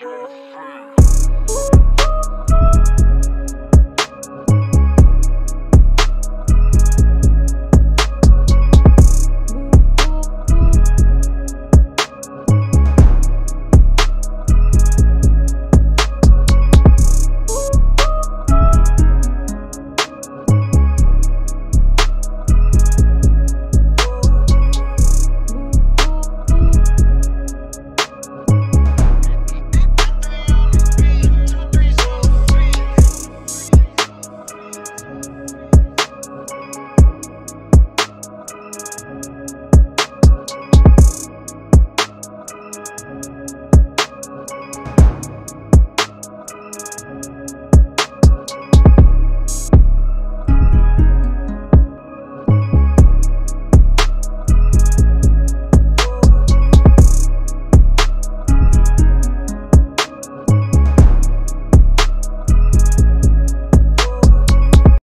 Whoa.